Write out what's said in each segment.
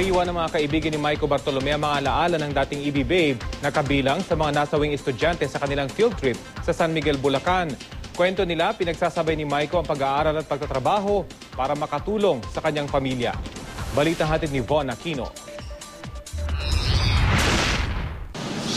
Iwan ng mga kaibigan ni Michael Bartolome ang mga alaala ng dating EB Babe na kabilang sa mga nasawing estudyante sa kanilang field trip sa San Miguel, Bulacan. Kwento nila, pinagsasabay ni Michael ang pag-aaral at pagtatrabaho para makatulong sa kanyang pamilya. Balita hatid ni Von Aquino.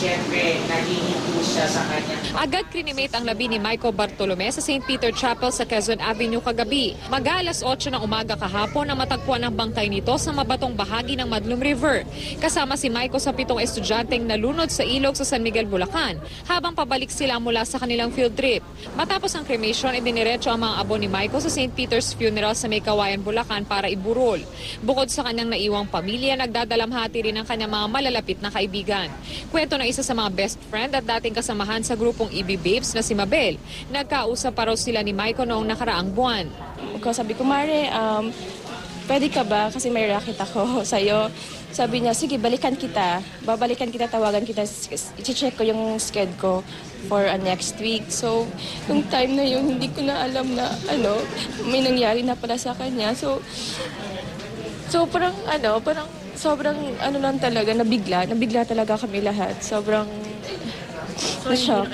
Siyempre, nahihinto siya sa kanyang Agad krinimate ang labi ni Michael Bartolome sa St. Peter Chapel sa Quezon Avenue kagabi. Mag-aalas 8 ng umaga kahapon na matagpuan ang bangkay nito sa mabatong bahagi ng Madlum River. Kasama si Michael sa pitong estudyanteng nalunod sa ilog sa San Miguel, Bulacan habang pabalik sila mula sa kanilang field trip. Matapos ang cremation, idiniretso ang mga abo ni Michael sa St. Peter's Funeral sa May Bulacan para iburol. Bukod sa kanyang naiwang pamilya, nagdadalamhati rin ang kanyang mga malalapit na kaibigan. Kwento ng isa sa mga best friend at dating kasamahan sa grupong EB Babes na si Mabel. Nagkausap pa raw sila ni Michael noong nakaraang buwan. Ko sabi ko, Mare, um, pwede ka ba? Kasi may racket ako sa'yo. Sabi niya, sige, balikan kita. Babalikan kita, tawagan kita. I-check ko yung sked ko for uh, next week. So, nung time na yun, hindi ko na alam na, ano, may nangyari na pala sa kanya. So, so parang, ano, parang sobrang, ano lang talaga, nabigla. Nabigla talaga kami lahat. Sobrang, na-shock.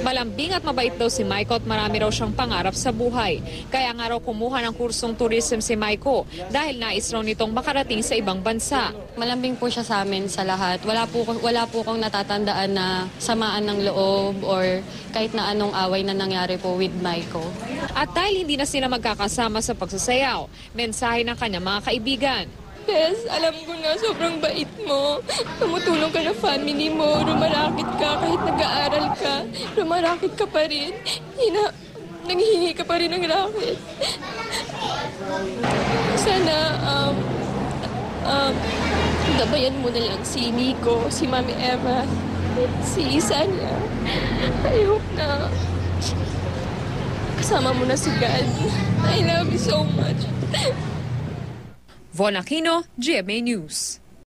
Malambing at mabait daw si Maiko at marami raw siyang pangarap sa buhay. Kaya nga raw kumuha ng kursong tourism si Maiko dahil nais raw nitong makarating sa ibang bansa. Malambing po siya sa amin sa lahat. Wala po, wala po akong natatandaan na samaan ng loob or kahit na anong away na nangyari po with Maiko. At dahil hindi na sila magkakasama sa pagsasayaw, mensahe ng kanyang mga kaibigan. Bes, alam ko na sobrang bait mo. Tumutulong ka ng family mo, rumarakit ka kahit nag-aaral ka. Rumarakit ka pa rin. Hina, nanghihingi ka pa rin ng racket. Sana, um, um, gabayan mo na lang si Nico, si Mami Eva, si Isanya. I hope na kasama mo na si God. I love you so much. Von Aquino, GMA News.